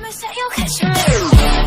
promise that you'll catch me.